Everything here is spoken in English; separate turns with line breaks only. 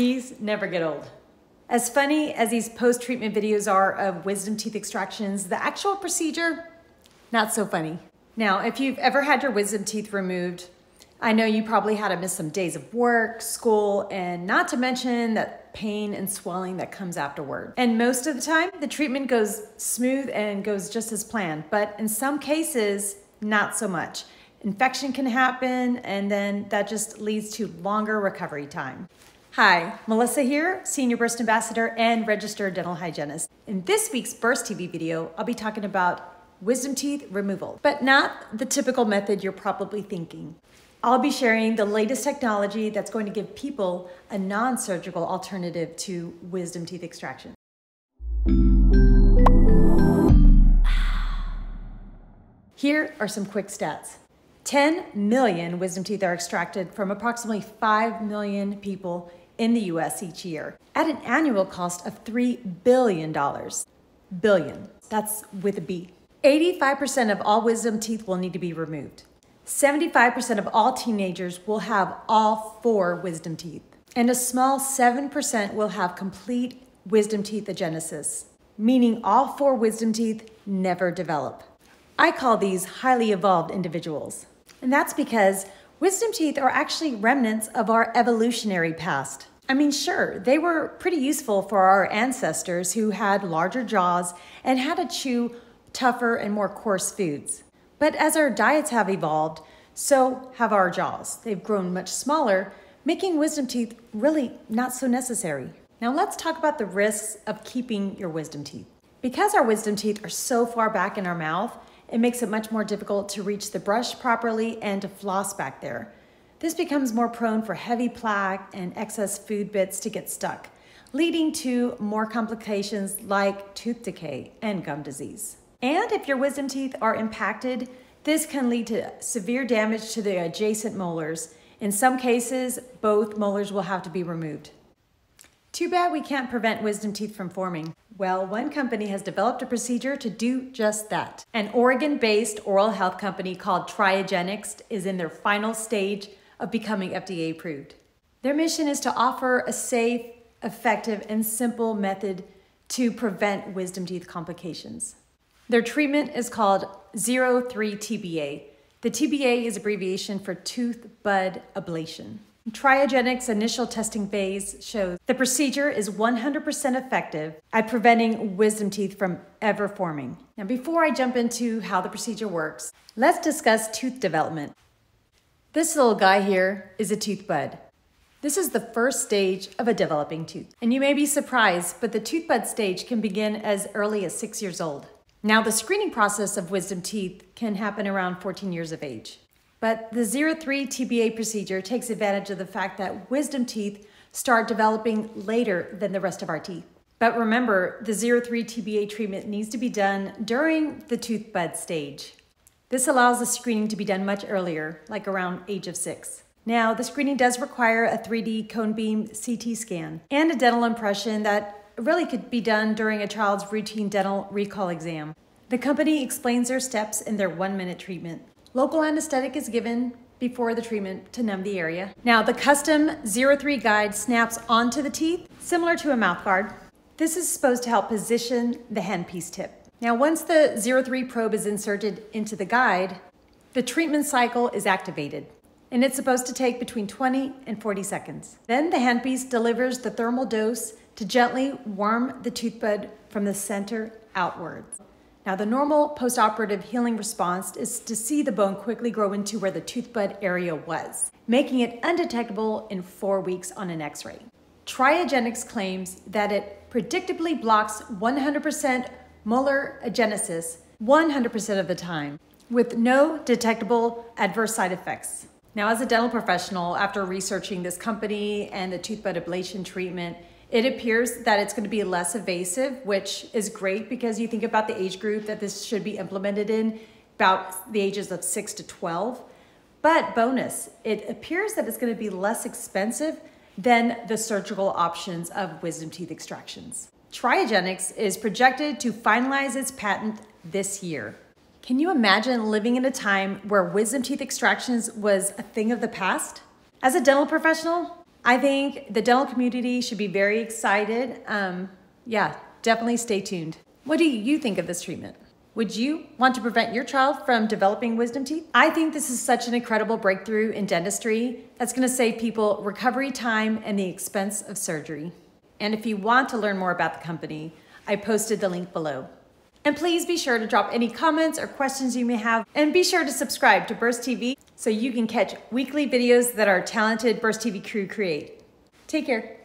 These never get old. As funny as these post-treatment videos are of wisdom teeth extractions, the actual procedure, not so funny. Now, if you've ever had your wisdom teeth removed, I know you probably had to miss some days of work, school, and not to mention that pain and swelling that comes afterward. And most of the time, the treatment goes smooth and goes just as planned, but in some cases, not so much. Infection can happen, and then that just leads to longer recovery time. Hi, Melissa here, Senior Burst Ambassador and Registered Dental Hygienist. In this week's Burst TV video, I'll be talking about wisdom teeth removal, but not the typical method you're probably thinking. I'll be sharing the latest technology that's going to give people a non-surgical alternative to wisdom teeth extraction. Here are some quick stats. 10 million wisdom teeth are extracted from approximately 5 million people in the US each year at an annual cost of $3 billion. Billion. That's with a B. 85% of all wisdom teeth will need to be removed. 75% of all teenagers will have all four wisdom teeth. And a small 7% will have complete wisdom teeth agenesis, meaning all four wisdom teeth never develop. I call these highly evolved individuals. And that's because wisdom teeth are actually remnants of our evolutionary past. I mean, sure, they were pretty useful for our ancestors who had larger jaws and had to chew tougher and more coarse foods. But as our diets have evolved, so have our jaws. They've grown much smaller, making wisdom teeth really not so necessary. Now let's talk about the risks of keeping your wisdom teeth. Because our wisdom teeth are so far back in our mouth, it makes it much more difficult to reach the brush properly and to floss back there. This becomes more prone for heavy plaque and excess food bits to get stuck, leading to more complications like tooth decay and gum disease. And if your wisdom teeth are impacted, this can lead to severe damage to the adjacent molars. In some cases, both molars will have to be removed. Too bad we can't prevent wisdom teeth from forming. Well, one company has developed a procedure to do just that. An Oregon-based oral health company called Triagenics is in their final stage of becoming FDA approved. Their mission is to offer a safe, effective, and simple method to prevent wisdom teeth complications. Their treatment is called 03TBA. The TBA is abbreviation for tooth bud ablation. Triagenics' initial testing phase shows the procedure is 100% effective at preventing wisdom teeth from ever forming. Now, before I jump into how the procedure works, let's discuss tooth development. This little guy here is a tooth bud. This is the first stage of a developing tooth. And you may be surprised, but the tooth bud stage can begin as early as six years old. Now, the screening process of wisdom teeth can happen around 14 years of age. But the 03 TBA procedure takes advantage of the fact that wisdom teeth start developing later than the rest of our teeth. But remember, the 03 TBA treatment needs to be done during the tooth bud stage. This allows the screening to be done much earlier, like around age of six. Now, the screening does require a 3D cone beam CT scan and a dental impression that really could be done during a child's routine dental recall exam. The company explains their steps in their one minute treatment. Local anesthetic is given before the treatment to numb the area. Now, the custom 03 guide snaps onto the teeth, similar to a mouth guard. This is supposed to help position the handpiece tip. Now, once the 03 probe is inserted into the guide, the treatment cycle is activated, and it's supposed to take between 20 and 40 seconds. Then the handpiece delivers the thermal dose to gently warm the tooth bud from the center outwards. Now, the normal postoperative healing response is to see the bone quickly grow into where the tooth bud area was, making it undetectable in four weeks on an x-ray. Triagenics claims that it predictably blocks 100% molar agenesis 100% of the time with no detectable adverse side effects. Now, as a dental professional, after researching this company and the tooth bud ablation treatment, it appears that it's going to be less invasive, which is great because you think about the age group that this should be implemented in, about the ages of 6 to 12. But bonus, it appears that it's going to be less expensive than the surgical options of wisdom teeth extractions. Triagenics is projected to finalize its patent this year. Can you imagine living in a time where wisdom teeth extractions was a thing of the past? As a dental professional, I think the dental community should be very excited. Um, yeah, definitely stay tuned. What do you think of this treatment? Would you want to prevent your child from developing wisdom teeth? I think this is such an incredible breakthrough in dentistry that's going to save people recovery time and the expense of surgery. And if you want to learn more about the company, I posted the link below. And please be sure to drop any comments or questions you may have, and be sure to subscribe to Burst TV so you can catch weekly videos that our talented Burst TV crew create. Take care.